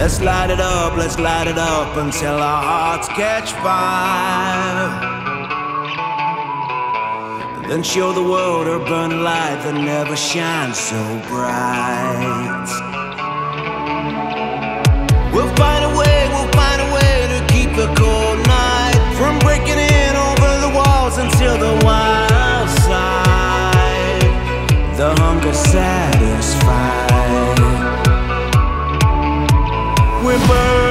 Let's light it up, let's light it up until our hearts catch fire. And Then show the world a burning light that never shines so bright. We'll find a way, We're burning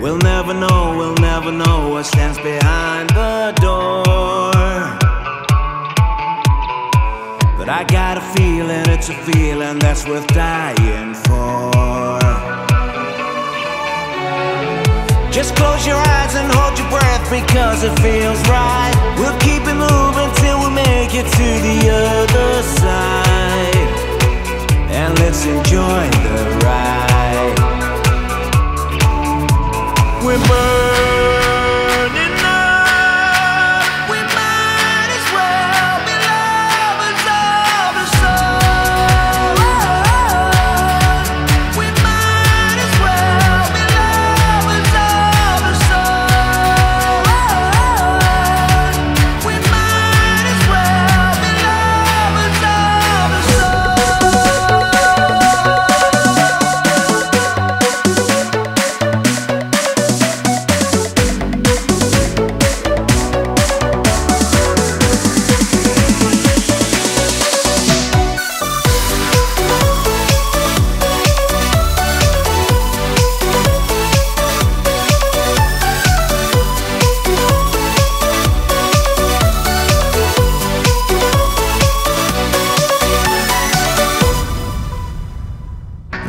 We'll never know, we'll never know what stands behind the door. But I got a feeling, it's a feeling that's worth dying for. Just close your eyes and hold your breath because it feels right. We'll keep it moving till we make it to the other side. And let's enjoy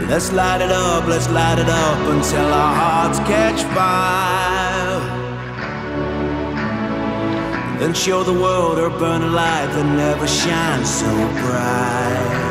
Let's light it up, let's light it up until our hearts catch fire. Then show the world a burning light that never shines so bright.